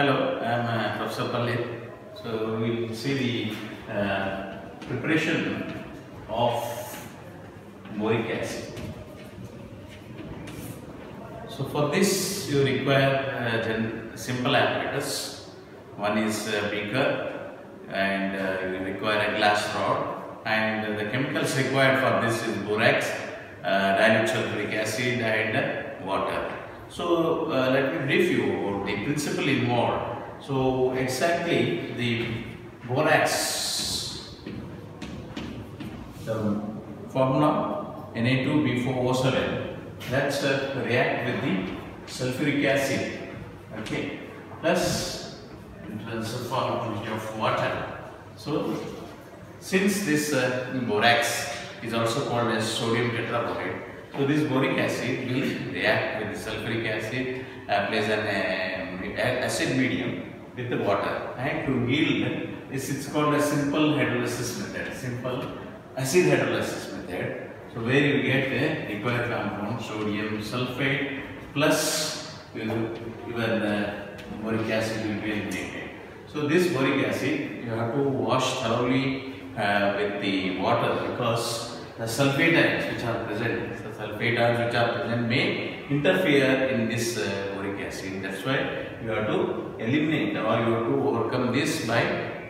Hello, I am uh, Professor Palled. So we will see the uh, preparation of boric acid. So for this you require uh, simple apparatus. One is beaker and uh, you require a glass rod and the chemicals required for this is borax, uh, dilute sulfuric acid and water. So uh, let me brief you about the principle involved. So exactly the borax, the formula Na2B4O7 that's uh, react with the sulfuric acid okay plus transfer of water. So since this uh, borax is also called as sodium tetraborate so this boric acid will react with the sulfuric acid, uh, plays an uh, acid medium with the water and to yield this it's called a simple hydrolysis method, simple acid hydrolysis method. So where you get the required compound sodium sulfate plus even uh, boric acid will be eliminated. So this boric acid you have to wash thoroughly uh, with the water because the sulfate ions which are present, the sulfate ions which are present may interfere in this uh, boric acid. That's why you have to eliminate or you have to overcome this by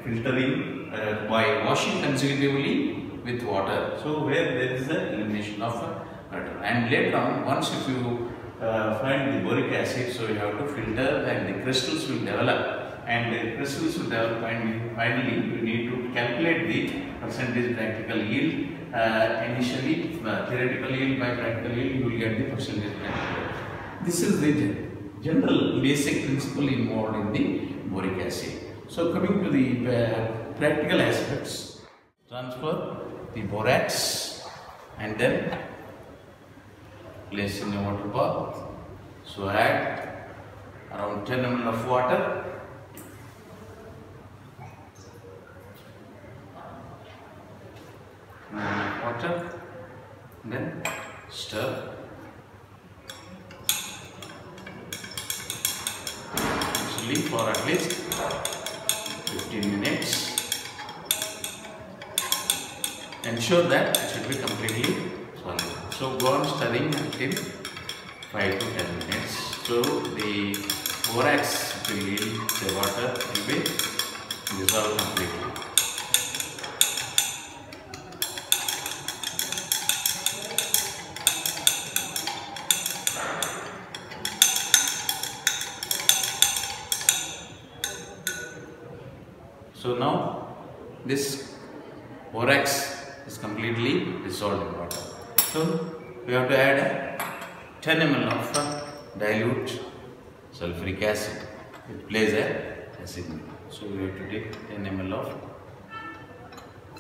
filtering, uh, by washing consecutively with water. So where there is the elimination of water. And later on, once if you uh, find the boric acid, so you have to filter and the crystals will develop and the crystals will develop and finally you need to calculate the percentage practical yield uh, initially uh, theoretical yield by practical yield you will get the percentage practical. This is the general basic principle involved in the boric acid. So coming to the uh, practical aspects, transfer the borax and then place in a water bath. So add around 10 ml of water then stir. Slowly for at least 15 minutes. Ensure that it should be completely solid. So go on stirring until 5 to 10 minutes. So the borax will yield the water will be dissolved completely So now this borax is completely dissolved in water. So we have to add 10 ml of dilute sulfuric acid. It plays a acid. So we have to take 10 ml of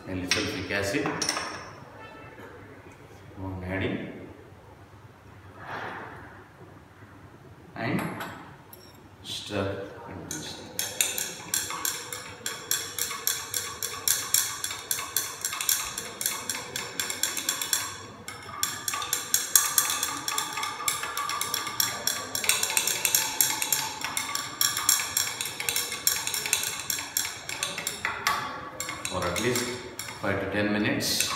dilute sulfuric acid. One adding and stir continuously. for at least 5 to 10 minutes.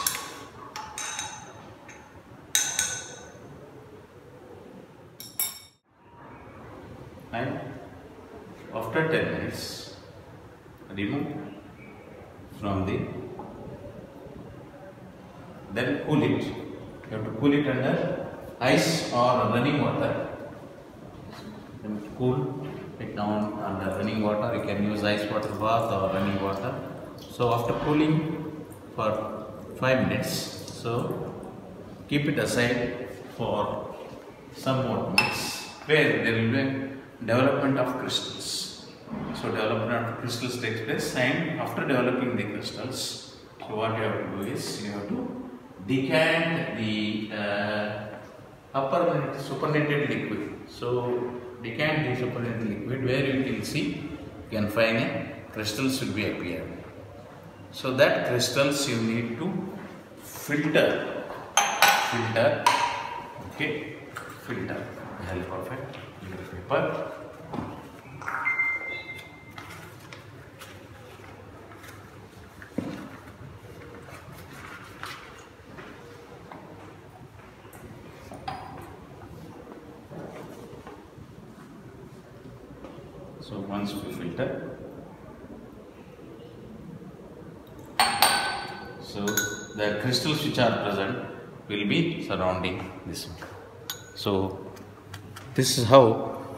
And after 10 minutes, remove from the then cool it. You have to cool it under ice or running water. Then cool it down under running water. You can use ice water bath or running water. So after cooling for 5 minutes, so keep it aside for some more minutes where there will be development of crystals. So development of crystals takes place and after developing the crystals, so what you have to do is you have to decant the uh, upper supernated liquid. So decant the supernated liquid where you can see you can find crystals will be appear. So that crystals you need to filter, filter, okay, filter. With help of a paper. So once we filter, so the crystals which are present will be surrounding this one. So this is how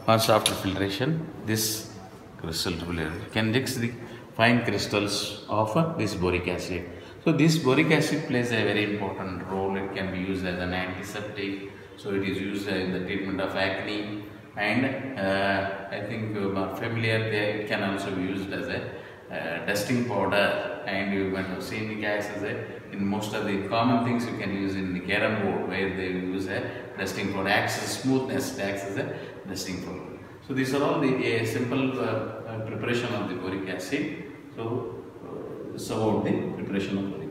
once after filtration this crystal will can mix the fine crystals of uh, this boric acid. So this boric acid plays a very important role. It can be used as an antiseptic. So it is used in the treatment of acne and uh, I think you are familiar there. It can also be used as a uh, dusting powder and you might have seen the guys as a in most of the common things you can use in the carom board where they use a dusting for acts as smoothness acts as a dusting for So these are all the a simple uh, uh, preparation of the boric acid. So uh, it's about the preparation of boric